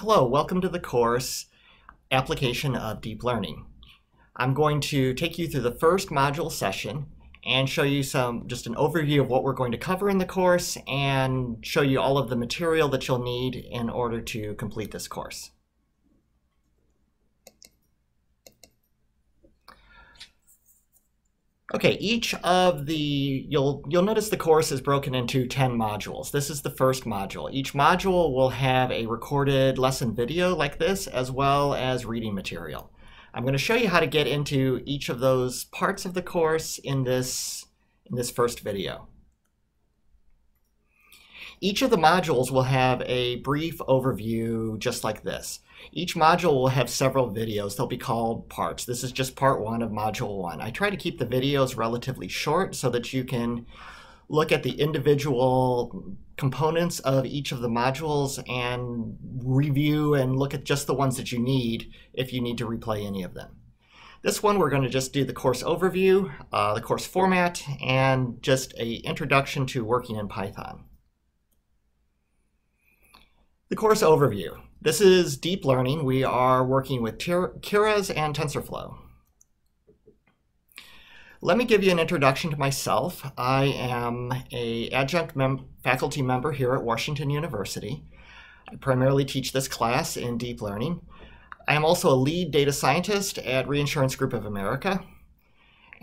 Hello, welcome to the course Application of Deep Learning. I'm going to take you through the first module session and show you some just an overview of what we're going to cover in the course and show you all of the material that you'll need in order to complete this course. Okay, each of the, you'll, you'll notice the course is broken into 10 modules. This is the first module. Each module will have a recorded lesson video like this, as well as reading material. I'm going to show you how to get into each of those parts of the course in this, in this first video. Each of the modules will have a brief overview just like this. Each module will have several videos. They'll be called parts. This is just part one of module one. I try to keep the videos relatively short so that you can look at the individual components of each of the modules and review and look at just the ones that you need if you need to replay any of them. This one, we're going to just do the course overview, uh, the course format, and just a introduction to working in Python. The course overview. This is deep learning. We are working with Keras and TensorFlow. Let me give you an introduction to myself. I am a adjunct mem faculty member here at Washington University. I primarily teach this class in deep learning. I am also a lead data scientist at Reinsurance Group of America.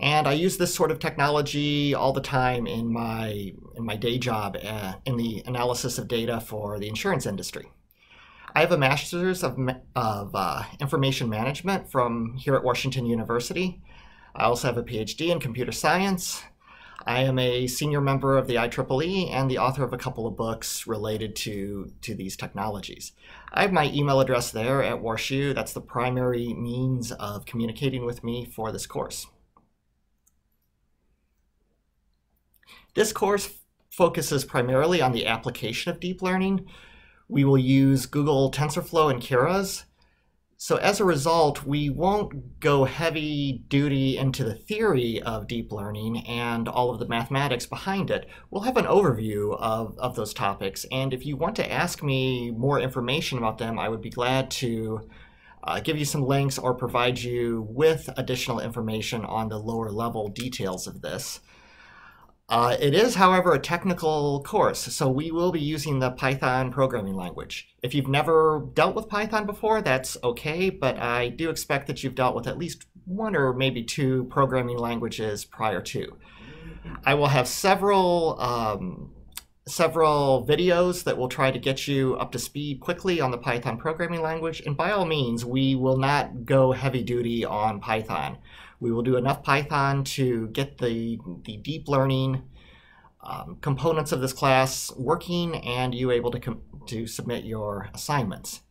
And I use this sort of technology all the time in my, in my day job uh, in the analysis of data for the insurance industry. I have a master's of, of uh, information management from here at Washington University. I also have a PhD in computer science. I am a senior member of the IEEE and the author of a couple of books related to, to these technologies. I have my email address there at WashU. That's the primary means of communicating with me for this course. This course focuses primarily on the application of deep learning. We will use Google TensorFlow and Keras. So as a result, we won't go heavy duty into the theory of deep learning and all of the mathematics behind it. We'll have an overview of, of those topics. And if you want to ask me more information about them, I would be glad to uh, give you some links or provide you with additional information on the lower level details of this. Uh, it is, however, a technical course, so we will be using the Python programming language. If you've never dealt with Python before, that's okay, but I do expect that you've dealt with at least one or maybe two programming languages prior to. I will have several um, several videos that will try to get you up to speed quickly on the Python programming language, and by all means, we will not go heavy duty on Python. We will do enough Python to get the, the deep learning um, components of this class working and you able to, to submit your assignments.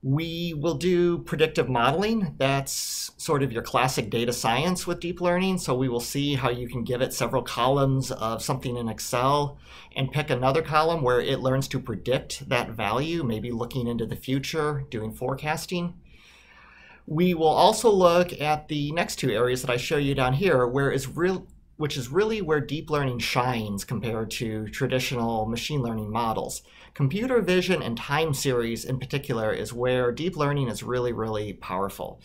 We will do predictive modeling. That's sort of your classic data science with deep learning. So we will see how you can give it several columns of something in Excel and pick another column where it learns to predict that value, maybe looking into the future, doing forecasting. We will also look at the next two areas that I show you down here, where is real, which is really where deep learning shines compared to traditional machine learning models. Computer vision and time series in particular is where deep learning is really, really powerful.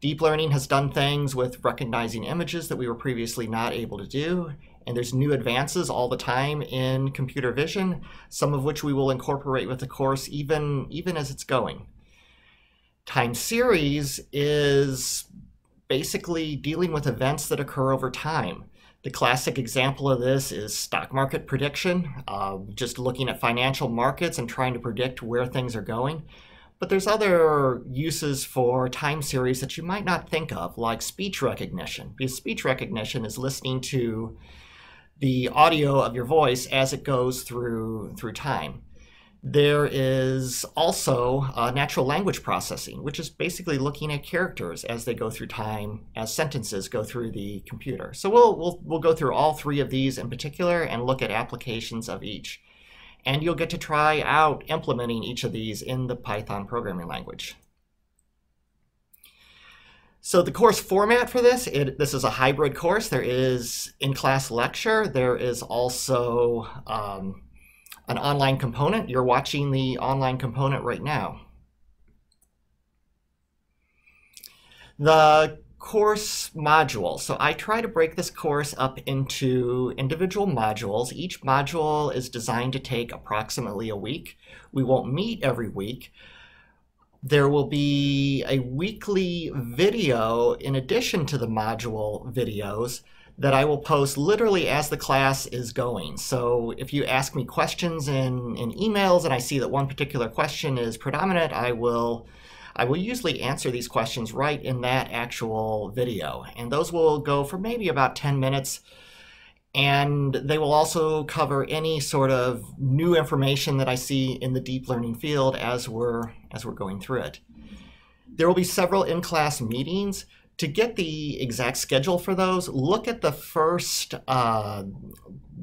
Deep learning has done things with recognizing images that we were previously not able to do, and there's new advances all the time in computer vision, some of which we will incorporate with the course even, even as it's going. Time series is basically dealing with events that occur over time. The classic example of this is stock market prediction, uh, just looking at financial markets and trying to predict where things are going. But there's other uses for time series that you might not think of, like speech recognition, because speech recognition is listening to the audio of your voice as it goes through through time. There is also uh, natural language processing, which is basically looking at characters as they go through time, as sentences go through the computer. So we'll, we'll, we'll go through all three of these in particular and look at applications of each. And you'll get to try out implementing each of these in the Python programming language. So the course format for this, it, this is a hybrid course. There is in-class lecture. There is also um, an online component. You're watching the online component right now. The course module. So I try to break this course up into individual modules. Each module is designed to take approximately a week. We won't meet every week. There will be a weekly video in addition to the module videos that I will post literally as the class is going. So if you ask me questions in, in emails and I see that one particular question is predominant, I will I will usually answer these questions right in that actual video. And those will go for maybe about 10 minutes. And they will also cover any sort of new information that I see in the deep learning field as we're, as we're going through it. There will be several in-class meetings. To get the exact schedule for those, look at the first uh,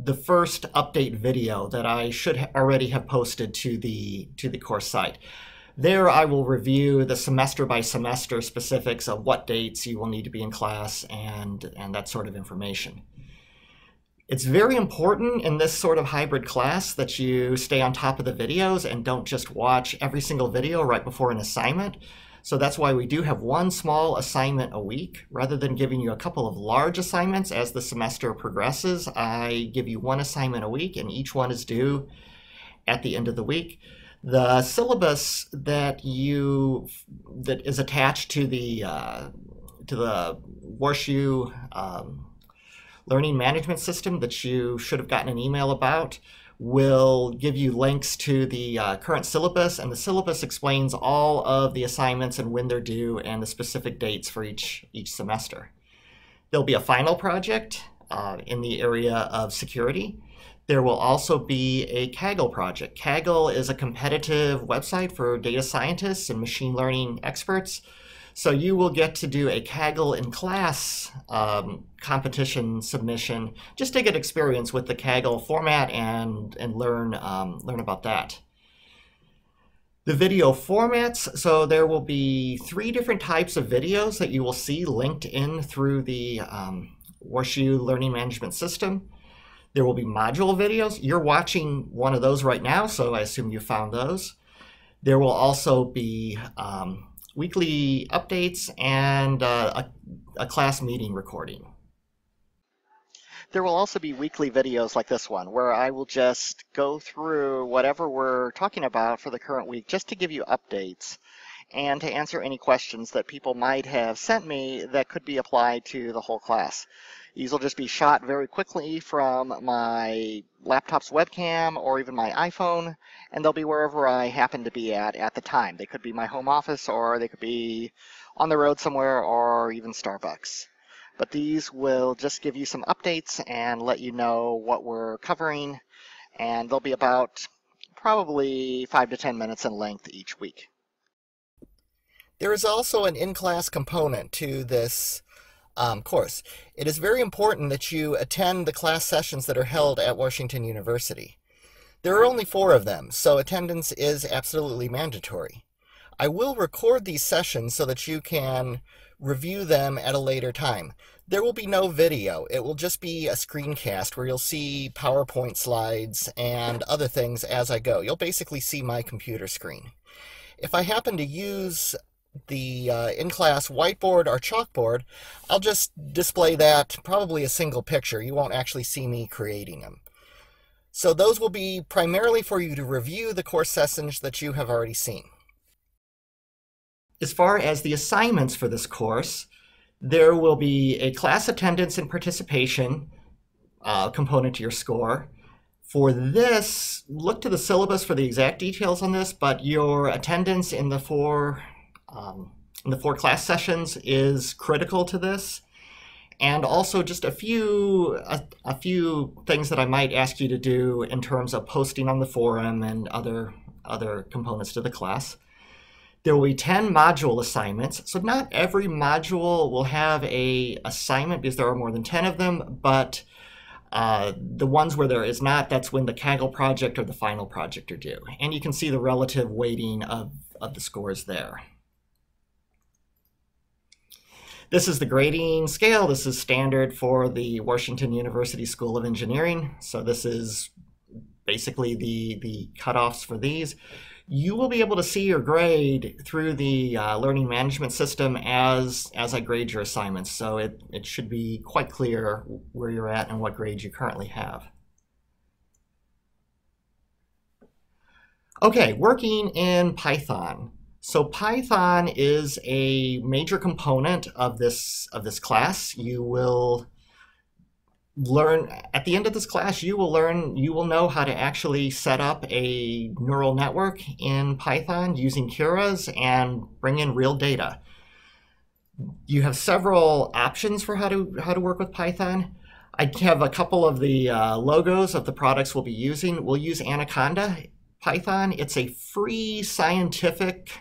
the first update video that I should ha already have posted to the to the course site. There I will review the semester by semester specifics of what dates you will need to be in class and, and that sort of information. It's very important in this sort of hybrid class that you stay on top of the videos and don't just watch every single video right before an assignment. So that's why we do have one small assignment a week. Rather than giving you a couple of large assignments as the semester progresses, I give you one assignment a week and each one is due at the end of the week the syllabus that you that is attached to the uh, to the WashU um, learning management system that you should have gotten an email about will give you links to the uh, current syllabus and the syllabus explains all of the assignments and when they're due and the specific dates for each each semester. There'll be a final project uh, in the area of security there will also be a Kaggle project. Kaggle is a competitive website for data scientists and machine learning experts. So you will get to do a Kaggle in class um, competition submission just to get experience with the Kaggle format and, and learn, um, learn about that. The video formats, so there will be three different types of videos that you will see linked in through the um, WashU Learning Management System. There will be module videos. You're watching one of those right now, so I assume you found those. There will also be um, weekly updates and uh, a, a class meeting recording. There will also be weekly videos like this one where I will just go through whatever we're talking about for the current week just to give you updates and to answer any questions that people might have sent me that could be applied to the whole class. These will just be shot very quickly from my laptop's webcam or even my iPhone, and they'll be wherever I happen to be at at the time. They could be my home office, or they could be on the road somewhere, or even Starbucks. But these will just give you some updates and let you know what we're covering, and they'll be about probably 5 to 10 minutes in length each week. There is also an in-class component to this um, course. It is very important that you attend the class sessions that are held at Washington University. There are only four of them, so attendance is absolutely mandatory. I will record these sessions so that you can review them at a later time. There will be no video. It will just be a screencast where you'll see PowerPoint slides and other things as I go. You'll basically see my computer screen. If I happen to use the uh, in-class whiteboard or chalkboard, I'll just display that, probably a single picture. You won't actually see me creating them. So those will be primarily for you to review the course sessions that you have already seen. As far as the assignments for this course, there will be a class attendance and participation uh, component to your score. For this, look to the syllabus for the exact details on this, but your attendance in the four um, the four class sessions is critical to this. And also just a few a, a few things that I might ask you to do in terms of posting on the forum and other other components to the class. There will be 10 module assignments. So not every module will have a assignment because there are more than 10 of them, but uh, the ones where there is not, that's when the Kaggle project or the final project are due. And you can see the relative weighting of, of the scores there. This is the grading scale. This is standard for the Washington University School of Engineering. So this is basically the, the cutoffs for these. you will be able to see your grade through the uh, learning management system as as I grade your assignments. So it, it should be quite clear where you're at and what grades you currently have. Okay, working in Python. So Python is a major component of this of this class. You will learn at the end of this class you will learn you will know how to actually set up a neural network in Python using Keras and bring in real data. You have several options for how to how to work with Python. I have a couple of the uh, logos of the products we'll be using. We'll use Anaconda Python. It's a free scientific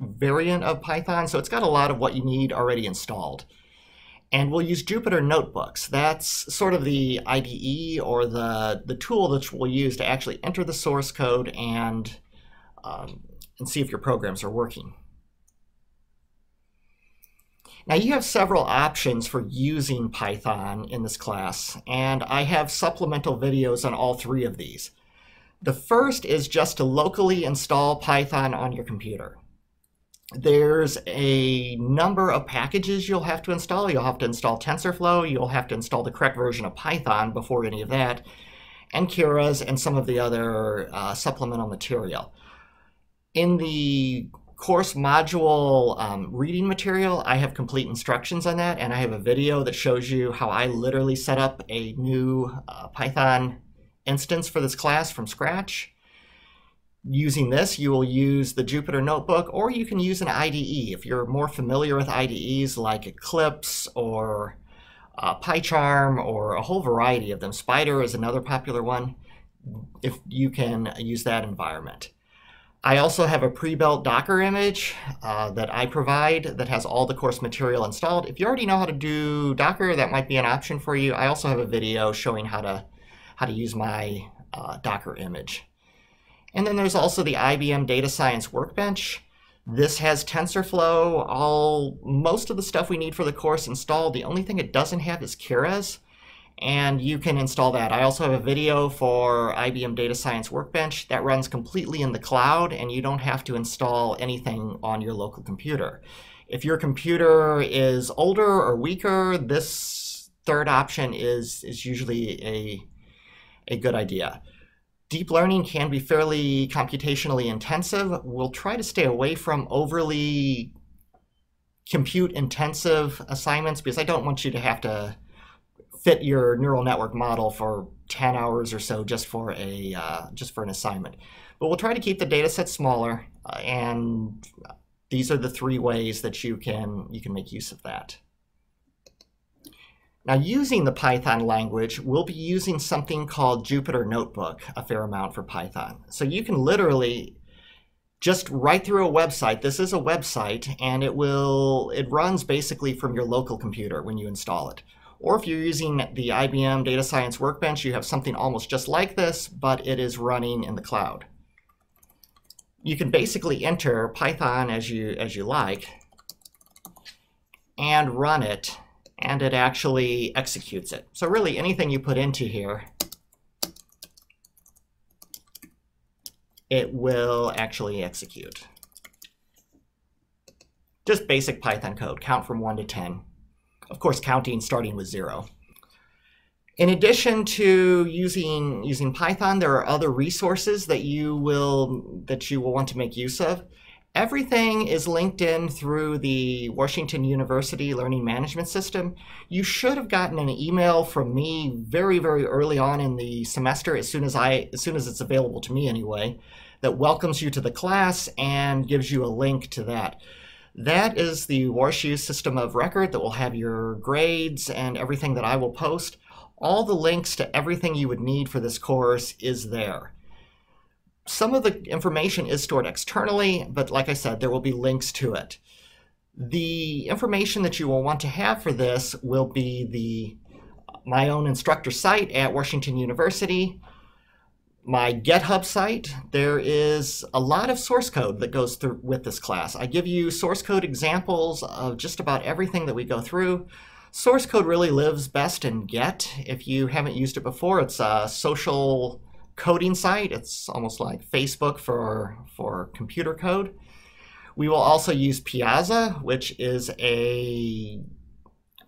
variant of Python, so it's got a lot of what you need already installed. And we'll use Jupyter Notebooks. That's sort of the IDE or the, the tool that we'll use to actually enter the source code and, um, and see if your programs are working. Now you have several options for using Python in this class, and I have supplemental videos on all three of these. The first is just to locally install Python on your computer. There's a number of packages you'll have to install. You'll have to install TensorFlow. You'll have to install the correct version of Python before any of that, and Keras and some of the other uh, supplemental material. In the course module um, reading material, I have complete instructions on that, and I have a video that shows you how I literally set up a new uh, Python instance for this class from scratch. Using this, you will use the Jupyter Notebook, or you can use an IDE. If you're more familiar with IDEs like Eclipse or uh, PyCharm or a whole variety of them, Spyder is another popular one, if you can use that environment. I also have a pre-built Docker image uh, that I provide that has all the course material installed. If you already know how to do Docker, that might be an option for you. I also have a video showing how to how to use my uh, Docker image. And then there's also the IBM Data Science Workbench. This has TensorFlow, all most of the stuff we need for the course installed. The only thing it doesn't have is Keras, and you can install that. I also have a video for IBM Data Science Workbench that runs completely in the cloud, and you don't have to install anything on your local computer. If your computer is older or weaker, this third option is, is usually a, a good idea. Deep learning can be fairly computationally intensive. We'll try to stay away from overly compute intensive assignments because I don't want you to have to fit your neural network model for 10 hours or so just for a uh, just for an assignment. But we'll try to keep the data set smaller uh, and these are the three ways that you can you can make use of that. Now using the Python language, we'll be using something called Jupyter Notebook a fair amount for Python. So you can literally just write through a website. This is a website and it will it runs basically from your local computer when you install it. Or if you're using the IBM Data Science Workbench, you have something almost just like this, but it is running in the cloud. You can basically enter Python as you as you like and run it and it actually executes it. So really anything you put into here, it will actually execute. Just basic Python code, count from 1 to 10. Of course, counting starting with 0. In addition to using, using Python, there are other resources that you will that you will want to make use of. Everything is linked in through the Washington University Learning Management System. You should have gotten an email from me very, very early on in the semester, as soon as I, as soon as it's available to me anyway, that welcomes you to the class and gives you a link to that. That is the WashU system of record that will have your grades and everything that I will post. All the links to everything you would need for this course is there. Some of the information is stored externally, but like I said, there will be links to it. The information that you will want to have for this will be the my own instructor site at Washington University, my GitHub site. There is a lot of source code that goes through with this class. I give you source code examples of just about everything that we go through. Source code really lives best in Git. If you haven't used it before, it's a social coding site. It's almost like Facebook for, for computer code. We will also use Piazza, which is a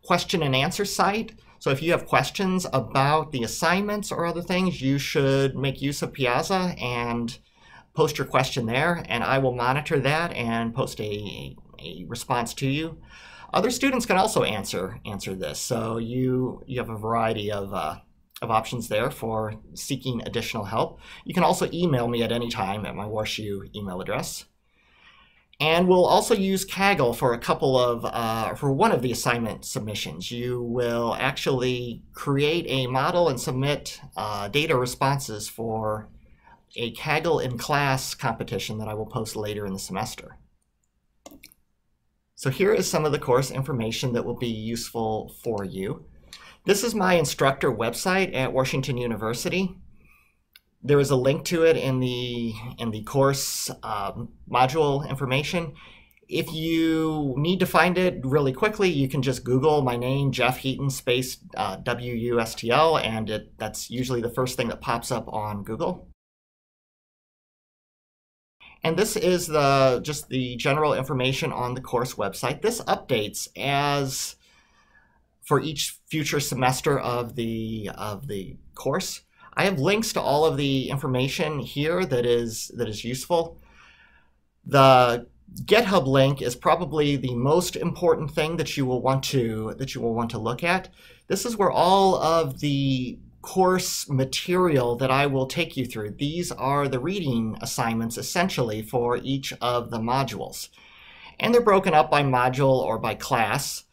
question and answer site. So if you have questions about the assignments or other things, you should make use of Piazza and post your question there, and I will monitor that and post a, a response to you. Other students can also answer answer this, so you you have a variety of uh, of options there for seeking additional help. You can also email me at any time at my WashU email address. And we'll also use Kaggle for a couple of, uh, for one of the assignment submissions. You will actually create a model and submit uh, data responses for a Kaggle in class competition that I will post later in the semester. So here is some of the course information that will be useful for you. This is my instructor website at Washington University. There is a link to it in the in the course um, module information. If you need to find it really quickly, you can just Google my name, Jeff Heaton, space uh, W-U-S-T-L, and it, that's usually the first thing that pops up on Google. And this is the just the general information on the course website. This updates as for each future semester of the of the course. I have links to all of the information here that is that is useful. The GitHub link is probably the most important thing that you will want to that you will want to look at. This is where all of the course material that I will take you through. These are the reading assignments essentially for each of the modules. And they're broken up by module or by class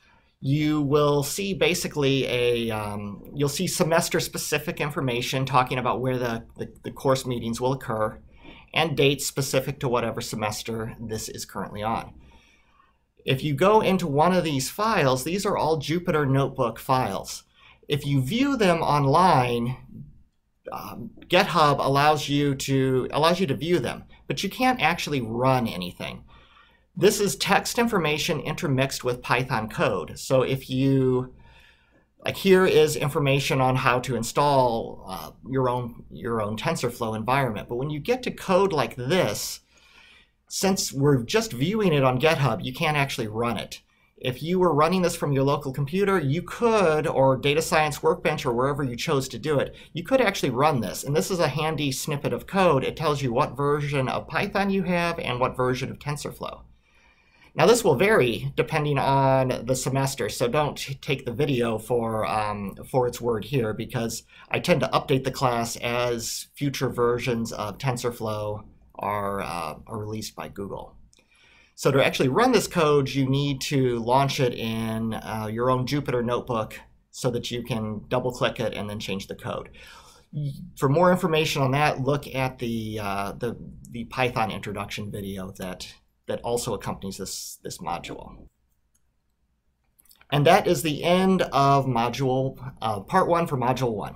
you will see basically a um, you'll see semester specific information talking about where the, the, the, course meetings will occur and dates specific to whatever semester this is currently on. If you go into one of these files, these are all Jupyter Notebook files. If you view them online, um, GitHub allows you to allows you to view them, but you can't actually run anything. This is text information intermixed with Python code. So if you, like here is information on how to install uh, your own your own TensorFlow environment. But when you get to code like this, since we're just viewing it on GitHub, you can't actually run it. If you were running this from your local computer, you could, or Data Science Workbench, or wherever you chose to do it, you could actually run this. And this is a handy snippet of code. It tells you what version of Python you have and what version of TensorFlow. Now this will vary depending on the semester, so don't take the video for, um, for its word here because I tend to update the class as future versions of TensorFlow are, uh, are released by Google. So to actually run this code, you need to launch it in uh, your own Jupyter notebook so that you can double click it and then change the code. For more information on that, look at the, uh, the, the Python introduction video that that also accompanies this, this module. And that is the end of module, uh, part one for module one.